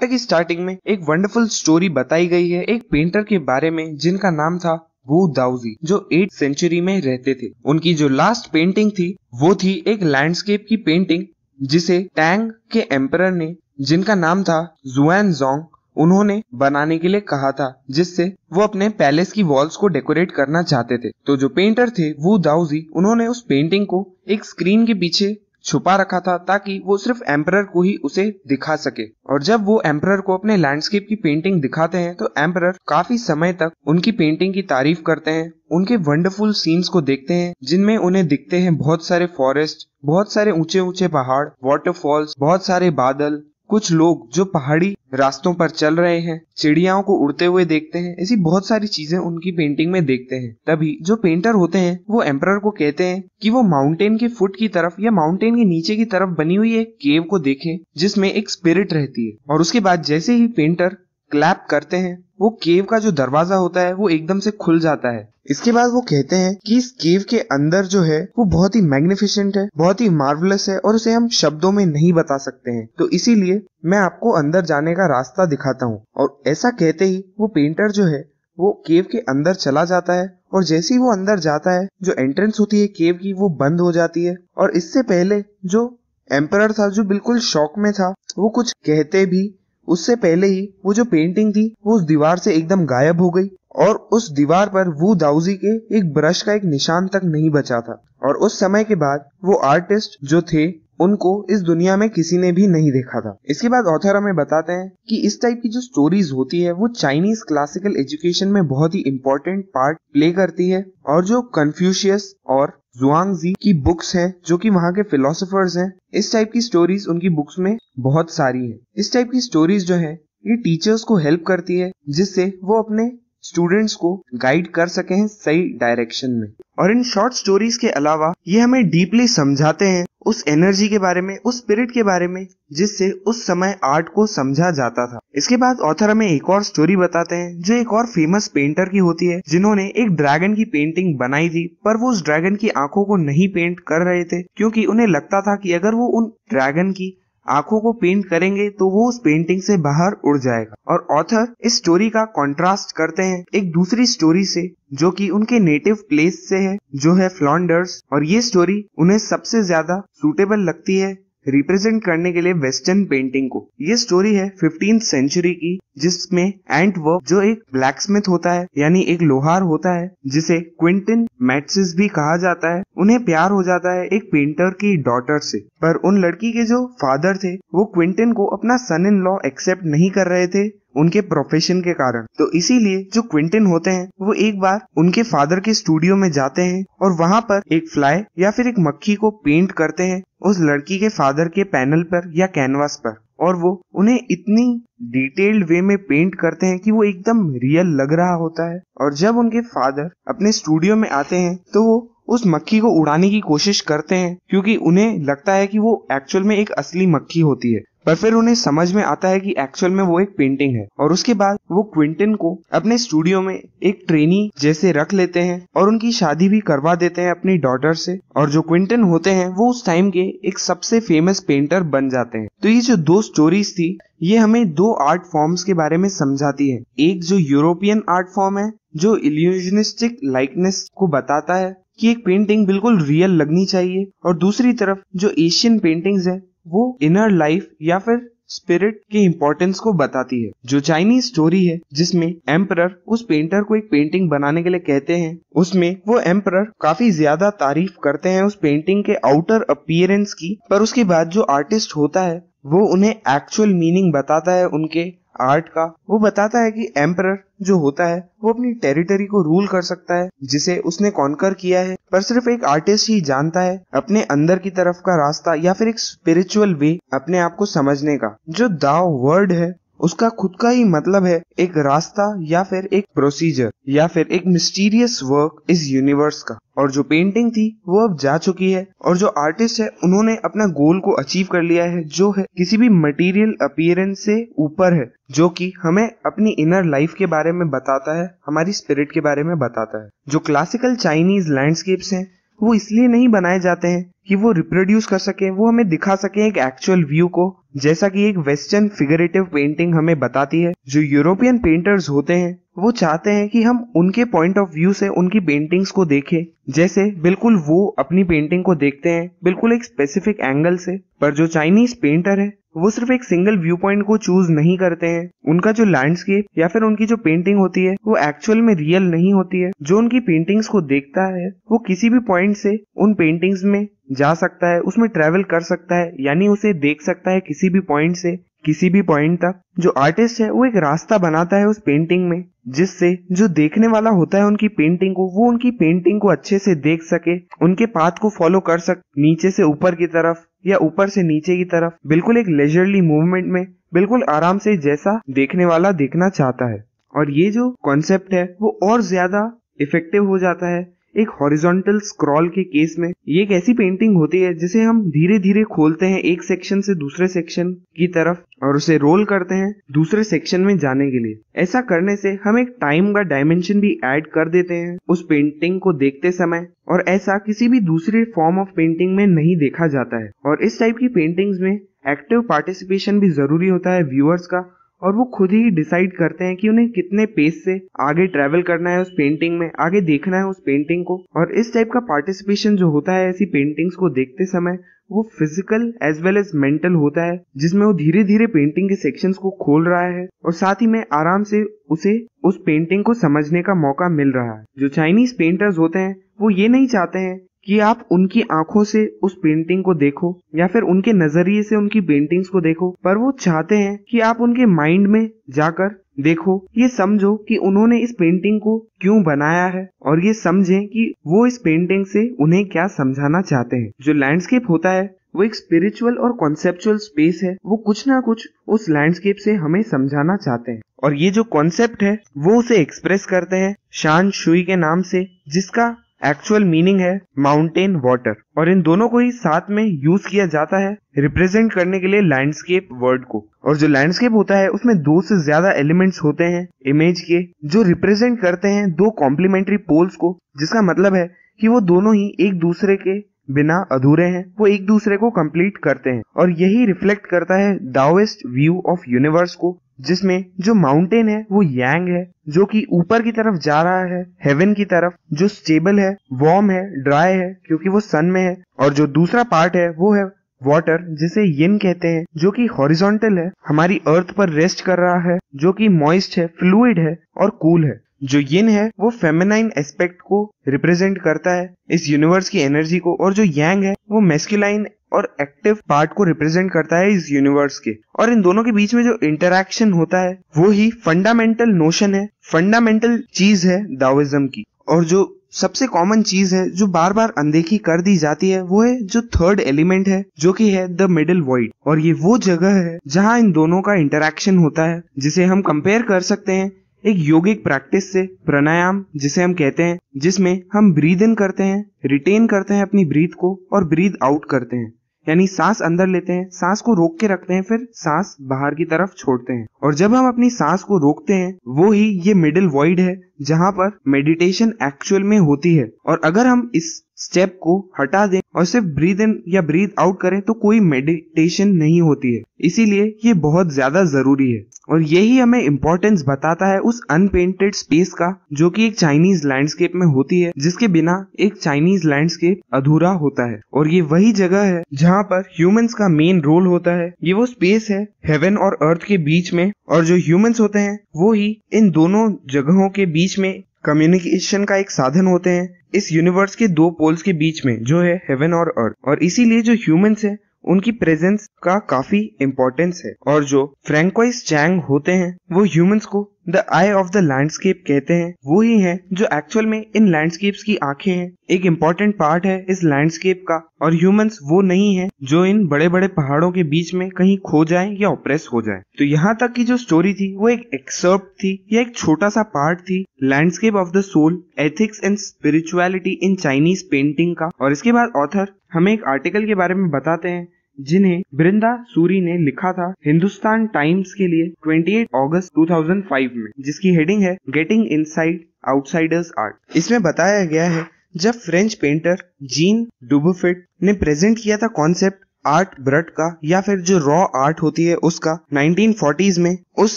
Chapter की starting में एक वंडरफुल स्टोरी बताई गई है एक पेंटर के बारे में, जिनका नाम था वो दाउजी जो एट सेंचुरी में रहते थे। उनकी जो लास्ट पेंटिंग थी, वो थी एक लैंडस्केप की पेंटिंग जिसे टैंग के एम्पर ने, जिनका नाम था जुआन जोंग उन्होंने बनाने के लिए कहा था, जिससे वो अपने पैलेस की वॉल्स को डेकोरेट करना चाहते थे। तो जो पेंटर थे वो दाउजी उन्होंने उस पेंटिंग को एक स्क्रीन के पीछे छुपा रखा था ताकि वो सिर्फ़ एम्पर को ही उसे दिखा सके। और जब वो एम्पर को अपने लैंडस्केप की पेंटिंग दिखाते हैं तो एम्परर काफ़ी समय तक उनकी पेंटिंग की तारीफ़ करते हैं, उनके वंडरफुल सीन्स को देखते हैं, जिनमें उन्हें दिखते हैं बहुत सारे फॉरेस्ट, बहुत सारे ऊँचे ऊँचे पहाड़ वाटरफॉल्स बहुत सारे बादल, कुछ लोग जो पहाड़ी रास्तों पर चल रहे हैं, चिड़ियाओं को उड़ते हुए देखते हैं, ऐसी बहुत सारी चीज़ें उनकी पेंटिंग में देखते हैं। तभी जो पेंटर होते हैं, वो एम्पर को कहते हैं कि वो माउंटेन के फुट की तरफ़ या माउंटेन के नीचे की तरफ़ बनी हुई एक केव को देखे, जिसमें एक स्पिरिट रहती है। और उसके बाद जैसे ही पेंटर क्लैप करते हैं, वो केव का जो दरवाज़ा होता है, वो एकदम से खुल जाता है। इसके बाद वो कहते हैं कि इस केव के अंदर जो है, वो बहुत ही मैग्निफिसेंट है, बहुत ही मार्वलस है और उसे हम शब्दों में नहीं बता सकते हैं। तो इसीलिए मैं आपको अंदर जाने का रास्ता दिखाता हूँ। और ऐसा कहते ही वो पेंटर जो है, वो केव के अंदर चला जाता है और जैसे ही वो अंदर जाता है, जो एंट्रेंस होती है केव की, वो बंद हो जाती है। और इससे पहले जो एम्पर था, जो बिल्कुल शौक में था, वो कुछ कहते भी उससे पहले ही वो जो पेंटिंग थी, वो उस दीवार से एकदम गायब हो गई और उस दीवार पर वो दाउजी के एक ब्रश का एक निशान तक नहीं बचा था। और उस समय के बाद वो आर्टिस्ट जो थे, उनको इस दुनिया में किसी ने भी नहीं देखा था। इसके बाद ऑथर हमें बताते हैं कि इस टाइप की जो स्टोरीज होती है, वो चाइनीज़ क्लासिकल एजुकेशन में बहुत ही इम्पोर्टेंट पार्ट प्ले करती है और जो कन्फ्यूशियस और जुआंगजी की बुक्स हैं, जो कि वहाँ के फिलोसफर्स हैं। इस टाइप की स्टोरीज उनकी बुक्स में बहुत सारी है। इस टाइप की स्टोरीज जो है, ये टीचर्स को हेल्प करती है, जिससे वो अपने स्टूडेंट्स को गाइड कर सके हैं सही डायरेक्शन में। और इन शॉर्ट स्टोरीज के अलावा ये हमें डीपली समझाते हैं उस एनर्जी के बारे में, उस स्पिरिट के बारे में, जिससे उस समय आर्ट को समझा जाता था। इसके बाद ऑथर हमें एक और स्टोरी बताते हैं, जो एक और फ़ेमस पेंटर की होती है, जिन्होंने एक ड्रैगन की पेंटिंग बनाई थी, पर वो उस ड्रैगन की आँखों को नहीं पेंट कर रहे थे, क्योंकि उन्हें लगता था कि अगर वो उन ड्रैगन की आँखों को पेंट करेंगे तो वो उस पेंटिंग से बाहर उड़ जाएगा। और ऑथर इस स्टोरी का कॉन्ट्रास्ट करते हैं एक दूसरी स्टोरी से, जो कि उनके नेटिव प्लेस से है, जो है फ्लॉन्डर्स और ये स्टोरी उन्हें सबसे ज़्यादा सुटेबल लगती है। रिप्रेजेंट करने के लिए वेस्टर्न पेंटिंग को। ये स्टोरी है फिफ्टीन सेंचुरी की, जिसमें एंट वर्क जो एक ब्लैक स्मिथ होता है, यानी एक लोहार होता है, जिसे क्विंटन मैट्सिस भी कहा जाता है। उन्हें प्यार हो जाता है एक पेंटर की डॉटर से। पर उन लड़की के जो फादर थे, वो क्विंटन को अपना सन इन लॉ एक्सेप्ट नहीं कर रहे थे। उनके प्रोफेशन के कारण। तो इसीलिए जो क्विंटन होते हैं, वो एक बार उनके फादर के स्टूडियो में जाते हैं और वहाँ पर एक फ्लाई या फिर एक मक्खी को पेंट करते हैं उस लड़की के फादर के पैनल पर या कैनवास पर। और वो उन्हें इतनी डिटेल्ड वे में पेंट करते हैं कि वो एकदम रियल लग रहा होता है। और जब उनके फादर अपने स्टूडियो में आते हैं तो वो उस मक्खी को उड़ाने की कोशिश करते हैं, क्योंकि उन्हें लगता है कि वो एक्चुअल में एक असली मक्खी होती है। पर फिर उन्हें समझ में आता है कि एक्चुअल में वो एक पेंटिंग है। और उसके बाद वो क्विंटन को अपने स्टूडियो में एक ट्रेनी जैसे रख लेते हैं और उनकी शादी भी करवा देते हैं अपनी डॉटर से। और जो क्विंटन होते हैं, वो उस टाइम के एक सबसे फ़ेमस पेंटर बन जाते हैं। तो ये जो दो स्टोरीज थी, ये हमें दो आर्ट फॉर्म्स के बारे में समझाती है। एक जो यूरोपियन आर्ट फॉर्म है, जो इल्यूजनिस्टिक लाइकनेस को बताता है कि एक पेंटिंग बिल्कुल रियल लगनी चाहिए। और दूसरी तरफ़ जो एशियन पेंटिंग्स है वो इनर लाइफ या फिर स्पिरिट के इम्पोर्टेंस को बताती है। जो चाइनीज़ स्टोरी है, जिसमें एम्परर उस पेंटर को एक पेंटिंग बनाने के लिए कहते हैं, उसमें वो एम्पर काफ़ी ज़्यादा तारीफ़ करते हैं उस पेंटिंग के आउटर अपियरेंस की, पर उसके बाद जो आर्टिस्ट होता है, वो उन्हें एक्चुअल मीनिंग बताता है उनके आर्ट का, वो बताता है कि एम्पर जो होता है, वो अपनी टेरिटरी को रूल कर सकता है, जिसे उसने कॉन्कर किया है। पर सिर्फ़ एक आर्टिस्ट ही जानता है, अपने अंदर की तरफ़ का रास्ता या फिर एक स्पिरिचुअल वे अपने आप को समझने का, जो दाव वर्ड है उसका खुद का ही मतलब है एक रास्ता या फिर एक प्रोसीजर या फिर एक मिस्टीरियस वर्क इस यूनिवर्स का। और जो पेंटिंग थी, वो अब जा चुकी है। और जो आर्टिस्ट है, उन्होंने अपना गोल को अचीव कर लिया है, जो है किसी भी मटेरियल अपियरेंस से ऊपर है, जो कि हमें अपनी इनर लाइफ के बारे में बताता है, हमारी स्पिरिट के बारे में बताता है। जो क्लासिकल चाइनीज़ लैंडस्केप्स हैं, वो इसलिए नहीं बनाए जाते हैं कि वो रिप्रोड्यूस कर सके, वो हमें दिखा सके एक एक्चुअल व्यू को जैसा कि एक वेस्टर्न फिगरेटिव पेंटिंग हमें बताती है, जो यूरोपियन पेंटर्स होते हैं, वो चाहते हैं कि हम उनके पॉइंट ऑफ़ व्यू से उनकी पेंटिंग्स को देखें। जैसे बिल्कुल वो अपनी पेंटिंग को देखते हैं, बिल्कुल एक स्पेसिफिक एंगल से, पर जो चाइनीज़ पेंटर है वो सिर्फ़ एक सिंगल व्यू पॉइंट को चूज़ नहीं करते हैं। उनका जो लैंडस्केप या फिर उनकी जो पेंटिंग होती है, वो एक्चुअल में रियल नहीं होती है। जो उनकी पेंटिंग्स को देखता है, वो किसी भी पॉइंट से उन पेंटिंग्स में जा सकता है, उसमें ट्रेवल कर सकता है, यानी उसे देख सकता है किसी भी पॉइंट से। किसी भी पॉइंट तक, जो आर्टिस्ट है, वो एक रास्ता बनाता है उस पेंटिंग में, जिससे जो देखने वाला होता है उनकी पेंटिंग को, वो उनकी पेंटिंग को अच्छे से देख सके, उनके पाथ को फॉलो कर सक, नीचे से ऊपर की तरफ़, या ऊपर से नीचे की तरफ़, बिल्कुल एक लेजरली मूवमेंट में, बिल्कुल आराम से जैसा देखने वाला देखना चाहता है। और ये जो कॉन्सेप्ट है, वो और ज़्यादा इफ़ेक्टिव हो जाता है एक हॉरिजॉन्टल स्क्रॉल के केस में ये एक ऐसी पेंटिंग होती है जिसे हम धीरे धीरे खोलते हैं एक सेक्शन से दूसरे सेक्शन की तरफ़ और उसे रोल करते हैं दूसरे सेक्शन में जाने के लिए। ऐसा करने से हम एक टाइम का डायमेंशन भी ऐड कर देते हैं उस पेंटिंग को देखते समय और ऐसा किसी भी दूसरे फॉर्म ऑफ़ पेंटिंग में नहीं देखा जाता है। और इस टाइप की पेंटिंग्स में एक्टिव पार्टिसिपेशन भी ज़रूरी होता है व्यूअर्स का और वो खुद ही डिसाइड करते हैं कि उन्हें कितने पेस से आगे ट्रेवल करना है उस पेंटिंग में, आगे देखना है उस पेंटिंग को। और इस टाइप का पार्टिसिपेशन जो होता है ऐसी पेंटिंग्स को देखते समय, वो physical as well as mental होता है, जिसमें वो धीरे धीरे पेंटिंग के सेक्शंस को खोल रहा है और साथ ही में आराम से उसे उस पेंटिंग को समझने का मौका मिल रहा है। जो चाइनीज़ पेंटर्स होते हैं, वो ये नहीं चाहते हैं कि आप उनकी आँखों से उस पेंटिंग को देखो, या फिर उनके नज़रिए से उनकी पेंटिंग्स को देखो, पर वो चाहते हैं कि आप उनके माइंड में जाकर देखो, ये समझो कि उन्होंने इस पेंटिंग को क्यों बनाया है, और ये समझें कि वो इस पेंटिंग से उन्हें क्या समझाना चाहते हैं। जो लैंडस्केप होता है, वो एक स्पिरिचुअल और कॉन्सेप्चुअल स्पेस है, वो कुछ ना कुछ उस लैंडस्केप से हमें समझाना चाहते हैं। और ये जो कॉन्सेप्ट है, वो उसे एक्सप्रेस करते हैं शान शुई के नाम से, जिसका एक्चुअल मीनिंग है माउंटेन वाटर और इन दोनों को ही साथ में यूज़ किया जाता है रिप्रेजेंट करने के लिए लैंडस्केप वर्ड को. और जो लैंडस्केप होता है, उसमें दो से ज़्यादा एलिमेंट्स होते हैं इमेज के, जो रिप्रेजेंट करते हैं दो कॉम्प्लीमेंट्री पोल्स को, जिसका मतलब है कि वो दोनों ही एक दूसरे के बिना अधूरे हैं, वो एक दूसरे को कंप्लीट करते हैं। और यही रिफ्लेक्ट करता है दाओस्ट व्यू ऑफ़ यूनिवर्स को, जिसमें जो माउंटेन है, वो यांग है, जो कि ऊपर की तरफ़ जा रहा है हेवन की तरफ़, जो स्टेबल है वार्म है ड्राई है, क्योंकि वो सन में है। और जो दूसरा पार्ट है, वो है वाटर जिसे यिन कहते हैं, जो कि हॉरिजॉन्टल है, हमारी अर्थ पर रेस्ट कर रहा है, जो कि मॉइस्ट है फ्लूइड है, और कूल है। जो यिन है, वो फेमिनाइन एस्पेक्ट को रिप्रेजेंट करता है, इस यूनिवर्स की एनर्जी को, और जो यांग है, वो मेस्कुलाइन और एक्टिव पार्ट को रिप्रेजेंट करता है इस यूनिवर्स के। और इन दोनों के बीच में जो इंटरेक्शन होता है, वो ही फंडामेंटल नोशन है फंडामेंटल चीज़ है दाविज्म की। और जो सबसे कॉमन चीज़ है, जो बार बार अनदेखी कर दी जाती है, वो है जो थर्ड एलिमेंट है, जो कि है द मिडिल वॉइड और ये वो जगह है, जहाँ इन दोनों का इंटरेक्शन होता है, जिसे हम कंपेयर कर सकते हैं एक योगिक प्रैक्टिस से प्राणायाम, जिसे हम कहते हैं, जिसमें हम ब्रीद इन करते हैं रिटेन करते हैं अपनी ब्रीथ को और ब्रीद आउट करते हैं। यानी सांस अंदर लेते हैं, सांस को रोक के रखते हैं, फिर सांस बाहर की तरफ़ छोड़ते हैं। और जब हम अपनी सांस को रोकते हैं, वो ही ये मिडिल वॉइड है जहाँ पर मेडिटेशन एक्चुअल में होती है। और अगर हम इस स्टेप को हटा दें और सिर्फ़ ब्रीद इन या ब्रीद आउट करें तो कोई मेडिटेशन नहीं होती है। इसीलिए ये बहुत ज़्यादा ज़रूरी है। और यही हमें इम्पोर्टेंस बताता है उस अनपेंटेड स्पेस का, जो कि एक चाइनीज़ लैंडस्केप में होती है, जिसके बिना एक चाइनीज़ लैंडस्केप अधूरा होता है। और ये वही जगह है, जहाँ पर ह्यूमंस का मेन रोल होता है। ये वो स्पेस है हेवन और अर्थ के बीच में। और जो ह्यूमंस होते हैं, वो ही इन दोनों जगहों के बीच में कम्युनिकेशन का एक साधन होते हैं। इस यूनिवर्स के दो पोल्स के बीच में, जो है हेवन और अर्थ और इसीलिए जो ह्यूमंस है, उनकी प्रेजेंस का काफ़ी इम्पोर्टेंस है। और जो फ्रेंकोइस चैंग होते हैं, वो ह्यूमंस को the eye of the landscape कहते हैं, वो ही है जो एक्चुअल में इन लैंडस्केप्स की आँखें हैं। एक इम्पोर्टेंट पार्ट है इस लैंडस्केप का, और ह्यूमंस वो नहीं है जो इन बड़े बड़े पहाड़ों के बीच में कहीं खो जाए या ऑप्रेस हो जाए। तो यहाँ तक की जो स्टोरी थी, वो एक एक्सर्प थी, या एक छोटा सा पार्ट थी landscape of the soul ethics and spirituality in Chinese painting का। और इसके बाद ऑथर हमें एक आर्टिकल के बारे में बताते हैं जिन्हें बृंदा सूरी ने लिखा था हिंदुस्तान टाइम्स के लिए 28 अगस्त 2005 में, जिसकी हेडिंग है गेटिंग इनसाइड आउटसाइडर्स आर्ट। इसमें बताया गया है, जब फ्रेंच पेंटर जीन डुबोफिट ने प्रेजेंट किया था कॉन्सेप्ट आर्ट ब्रट का, या फिर जो रॉ आर्ट होती है उसका 1940s में, उस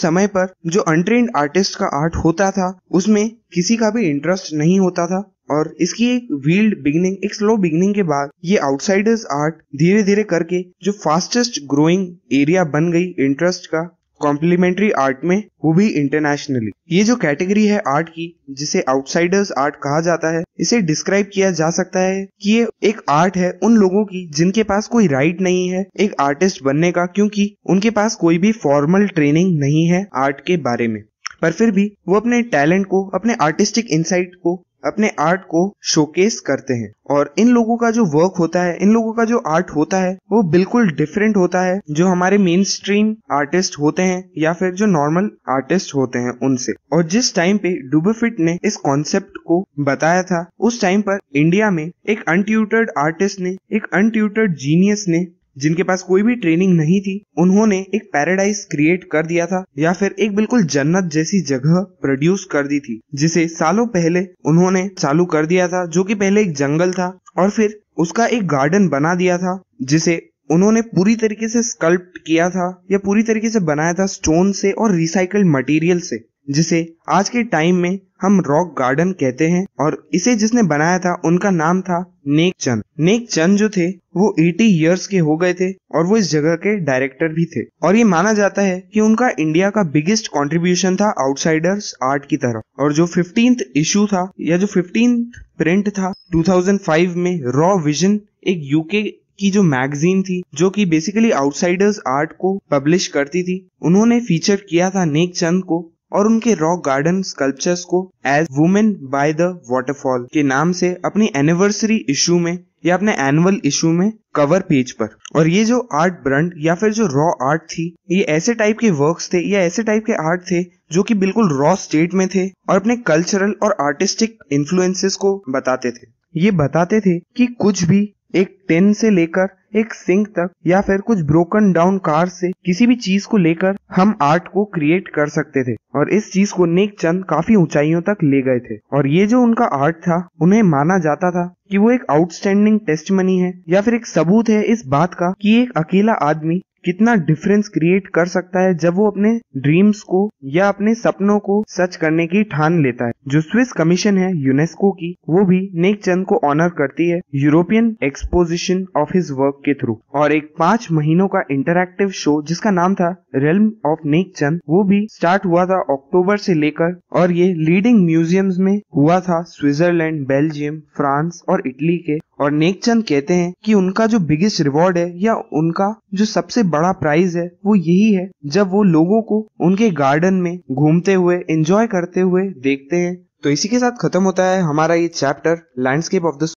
समय पर जो अनट्रेंड आर्टिस्ट का आर्ट होता था, उसमें किसी का भी इंटरेस्ट नहीं होता था। और इसकी एक व्हील्ड बिगनिंग एक स्लो बिगनिंग के बाद ये आउटसाइडर्स आर्ट धीरे धीरे करके जो फास्टेस्ट ग्रोइंग एरिया बन गई इंटरेस्ट का कॉम्प्लीमेंट्री आर्ट में, वो भी इंटरनेशनली ये जो कैटेगरी है आर्ट की, जिसे आउटसाइडर्स आर्ट कहा जाता है, इसे डिस्क्राइब किया जा सकता है कि ये एक आर्ट है उन लोगों की जिनके पास कोई राइट नहीं है एक आर्टिस्ट बनने का, क्योंकि उनके पास कोई भी फॉर्मल ट्रेनिंग नहीं है आर्ट के बारे में. पर फिर भी वो अपने टैलेंट को, अपने आर्टिस्टिक इंसाइट को अपने आर्ट को शोकेस करते हैं। और इन लोगों का जो वर्क होता है, इन लोगों का जो आर्ट होता है, वो बिल्कुल डिफरेंट होता है, जो हमारे मेन स्ट्रीम आर्टिस्ट होते हैं या फिर जो नॉर्मल आर्टिस्ट होते हैं उनसे। और जिस टाइम पे डुबोफिट ने इस कॉन्सेप्ट को बताया था, उस टाइम पर इंडिया में एक अनट्यूटर्ड आर्टिस्ट ने, एक अनट्यूटर्ड जीनियस ने जिनके पास कोई भी ट्रेनिंग नहीं थी, उन्होंने एक पैराडाइज क्रिएट कर दिया था या फिर एक बिल्कुल जन्नत जैसी जगह प्रोड्यूस कर दी थी, जिसे सालों पहले उन्होंने चालू कर दिया था, जो कि पहले एक जंगल था और फिर उसका एक गार्डन बना दिया था, जिसे उन्होंने पूरी तरीके से स्कल्प्ट किया था या पूरी तरीके से बनाया था स्टोन से और रिसाइकल्ड मटेरियल से। जिसे आज के टाइम में हम रॉक गार्डन कहते हैं और इसे जिसने बनाया था, उनका नाम था नेक चंद नेक चंद जो थे, वो 80 इयर्स के हो गए थे और वो इस जगह के डायरेक्टर भी थे। और ये माना जाता है कि उनका इंडिया का बिगेस्ट कंट्रीब्यूशन था आउटसाइडर्स आर्ट की तरफ़। और जो फिफ्टींथ इशू था, या जो फिफ्टीन प्रिंट था 2005 में रॉ विजन एक यूके की जो मैगजीन थी, जो कि बेसिकली आउटसाइडर्स आर्ट को पब्लिश करती थी, उन्होंने फीचर किया था नेक चंद को। और उनके रॉक गार्डन स्कल्पचर्स को as women by the waterfall के नाम से अपनी एनिवर्सरी इशू में या अपने एनुअल इशू में कवर पेज पर। और ये जो आर्ट ब्रंड या फिर जो रॉ आर्ट थी, ये ऐसे टाइप के वर्क्स थे या ऐसे टाइप के आर्ट थे जो कि बिल्कुल रॉ स्टेट में थे और अपने कल्चरल और आर्टिस्टिक इन्फ्लुएंसेस को बताते थे। ये बताते थे कि कुछ भी एक टेन से लेकर एक सिंक तक या फिर कुछ ब्रोकन डाउन कार से किसी भी चीज़ को लेकर हम आर्ट को क्रिएट कर सकते थे। और इस चीज़ को नेक चंद काफ़ी ऊंचाइयों तक ले गए थे। और ये जो उनका आर्ट था, उन्हें माना जाता था कि वो एक आउटस्टैंडिंग टेस्टमनी है या फिर एक सबूत है इस बात का कि एक अकेला आदमी कितना डिफरेंस क्रिएट कर सकता है जब वो अपने ड्रीम्स को या अपने सपनों को सच करने की ठान लेता है। जो स्विस कमीशन है यूनेस्को की, वो भी नेक चंद को ऑनर करती है European exposition of his work के थ्रू और एक पाँच महीनों का इंटरक्टिव शो जिसका नाम था रेलम ऑफ़ नेक चंद वो भी स्टार्ट हुआ था अक्टूबर से लेकर और ये लीडिंग म्यूजियम्स में हुआ था स्विट्जरलैंड बेल्जियम फ्रांस और इटली के और नेक चंद कहते हैं कि उनका जो बिगेस्ट रिवॉर्ड है या उनका जो सबसे बड़ा प्राइज है, वो यही है। जब वो लोगों को उनके गार्डन में घूमते हुए एंजॉय करते हुए देखते हैं तो इसी के साथ खत्म होता है हमारा ये चैप्टर लैंडस्केप ऑफ़ द